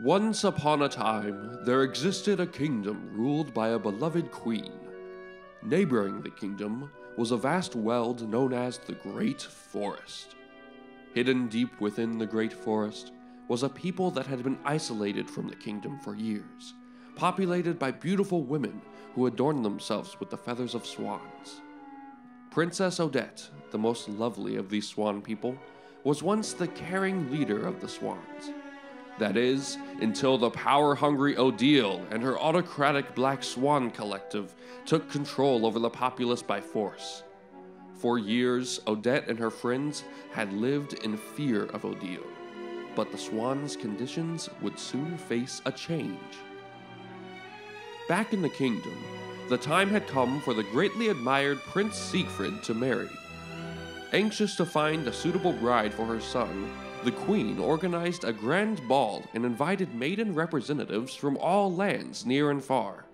Once upon a time, there existed a kingdom ruled by a beloved queen. Neighboring the kingdom was a vast weld known as the Great Forest. Hidden deep within the Great Forest was a people that had been isolated from the kingdom for years, populated by beautiful women who adorned themselves with the feathers of swans. Princess Odette, the most lovely of these swan people, was once the caring leader of the swans. That is, until the power hungry Odile and her autocratic Black Swan Collective took control over the populace by force. For years, Odette and her friends had lived in fear of Odile, but the Swan's conditions would soon face a change. Back in the kingdom, the time had come for the greatly admired Prince Siegfried to marry. Anxious to find a suitable bride for her son, the queen organized a grand ball and invited maiden representatives from all lands near and far.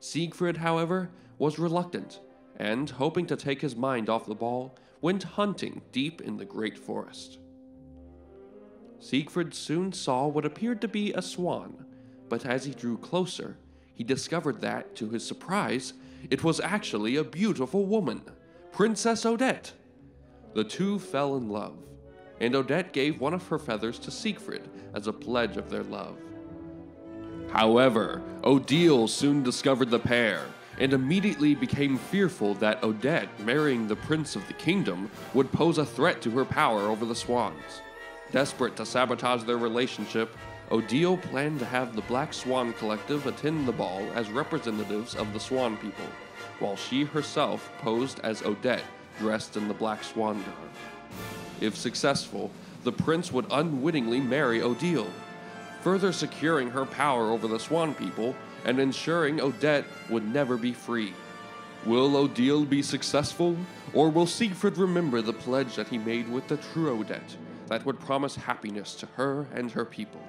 Siegfried, however, was reluctant, and, hoping to take his mind off the ball, went hunting deep in the great forest. Siegfried soon saw what appeared to be a swan, but as he drew closer, he discovered that, to his surprise, it was actually a beautiful woman, Princess Odette. The two fell in love, and Odette gave one of her feathers to Siegfried as a pledge of their love. However, Odile soon discovered the pair and immediately became fearful that Odette marrying the prince of the kingdom would pose a threat to her power over the swans. Desperate to sabotage their relationship, Odile planned to have the Black Swan Collective attend the ball as representatives of the Swan people, while she herself posed as Odette dressed in the Black Swan garb. If successful, the prince would unwittingly marry Odile, further securing her power over the Swan people and ensuring Odette would never be free. Will Odile be successful, or will Siegfried remember the pledge that he made with the true Odette that would promise happiness to her and her people?